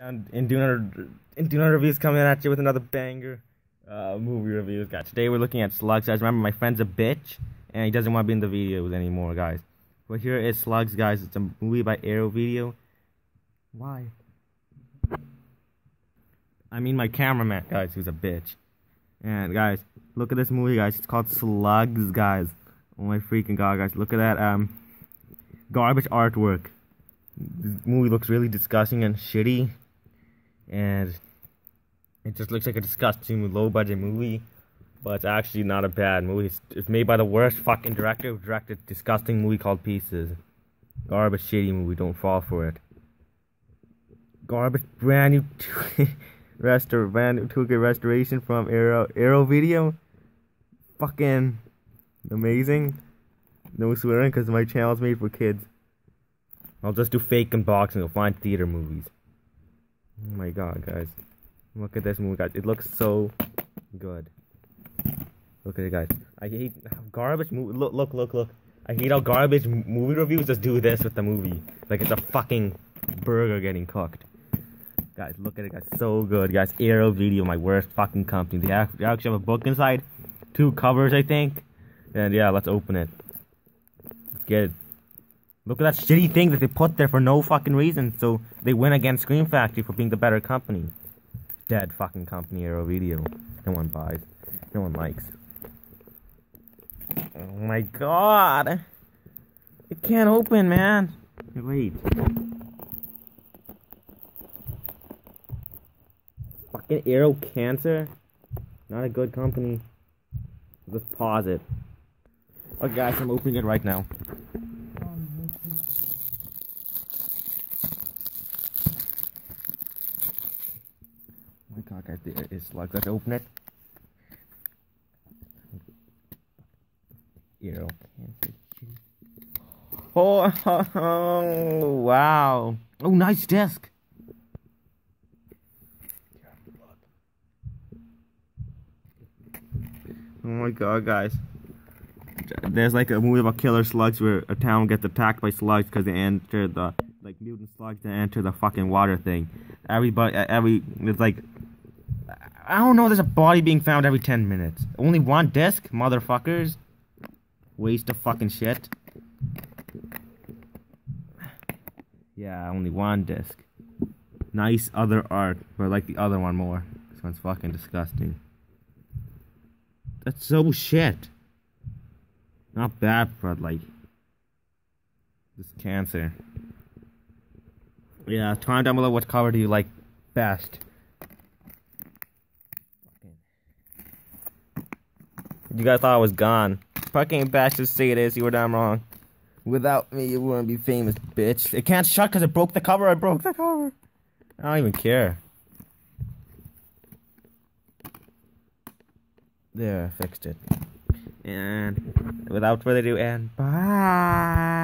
And in doing in doing reviews coming at you with another banger uh, movie reviews, guys. Today we're looking at Slugs, guys. Remember, my friend's a bitch, and he doesn't want to be in the videos anymore, guys. But here is Slugs, guys. It's a movie by Arrow Video. Why? I mean, my cameraman, guys, who's a bitch. And guys, look at this movie, guys. It's called Slugs, guys. Oh my freaking god, guys! Look at that um garbage artwork. This movie looks really disgusting and shitty and it just looks like a disgusting low budget movie but it's actually not a bad movie. It's, it's made by the worst fucking director who directed a disgusting movie called pieces. Garbage shitty movie don't fall for it. Garbage brand new restore brand new 2K restoration from Arrow Arrow Video. Fucking amazing. No swearing because my channel's made for kids. I'll just do fake unboxing I'll find theater movies Oh my god, guys. Look at this movie, guys. It looks so good. Look at it, guys. I hate garbage movie. Look, look, look, look. I hate how garbage movie reviews just do this with the movie. Like it's a fucking burger getting cooked. Guys, look at it, guys. So good, guys. Arrow Video, my worst fucking company. They actually have a book inside. Two covers, I think. And yeah, let's open it. Let's get it. Look at that shitty thing that they put there for no fucking reason. So they win against Scream Factory for being the better company. Dead fucking company, Arrow Video. No one buys. No one likes. Oh my god. It can't open, man. Wait. Fucking Arrow Cancer? Not a good company. Let's pause it. Okay, guys, I'm opening it right now. Is like, let's open it. Euro Oh, oh, wow. Oh, nice desk. Oh my god, guys. There's like a movie about killer slugs where a town gets attacked by slugs because they enter the like mutant slugs that enter the fucking water thing. Everybody, every it's like I don't know. There's a body being found every 10 minutes. Only one disc, motherfuckers. Waste of fucking shit. Yeah, only one disc. Nice other art, but I like the other one more. This one's fucking disgusting. That's so shit. Not bad, but like this cancer. Yeah, comment down below what cover do you like best. You guys thought I was gone. Fucking bastards say this, you were damn wrong. Without me, you wouldn't be famous, bitch. It can't shut because it broke the cover. I broke the cover. I don't even care. There, I fixed it. And without further ado, and bye.